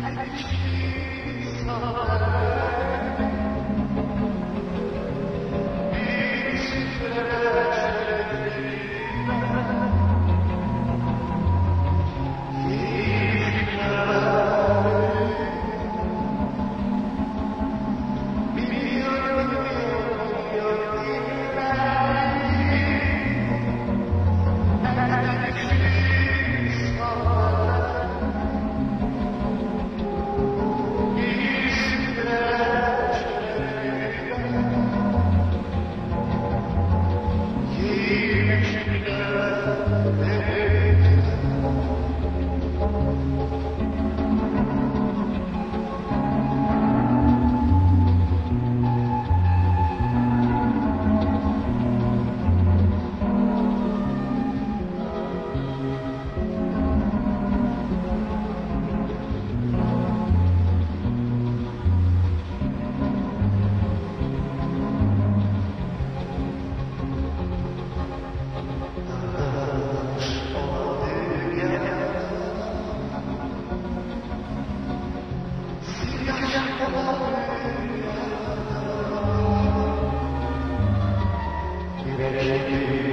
Jesus. Thank you.